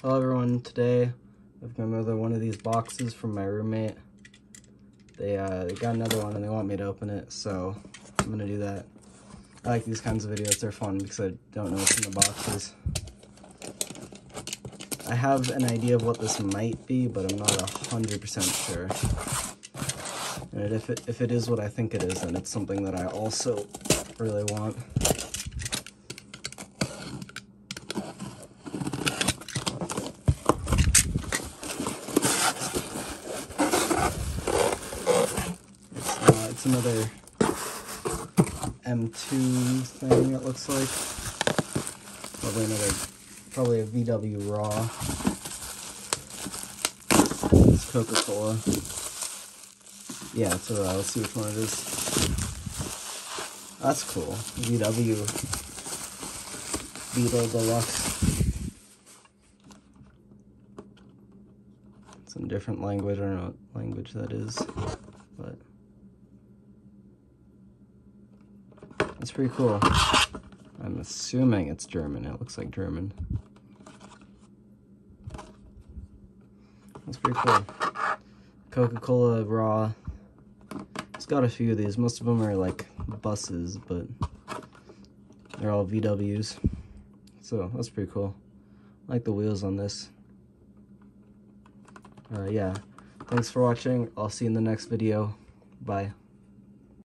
Hello everyone, today I've got another one of these boxes from my roommate. They, uh, they got another one and they want me to open it, so I'm gonna do that. I like these kinds of videos, they're fun because I don't know what's in the boxes. I have an idea of what this might be, but I'm not 100% sure. And if it, if it is what I think it is, then it's something that I also really want. It's, another M2 thing, it looks like. Probably another, probably a VW Raw. It's Coca-Cola. Yeah, it's a Raw. Let's see which one it is. That's cool. VW Beetle Deluxe. Some different language. I don't know what language that is, but that's pretty cool. I'm assuming it's German. It looks like German. That's pretty cool. Coca-Cola Raw. It's got a few of these. Most of them are like buses, but they're all VWs. So that's pretty cool. I like the wheels on this. Uh, yeah. Thanks for watching. I'll see you in the next video. Bye.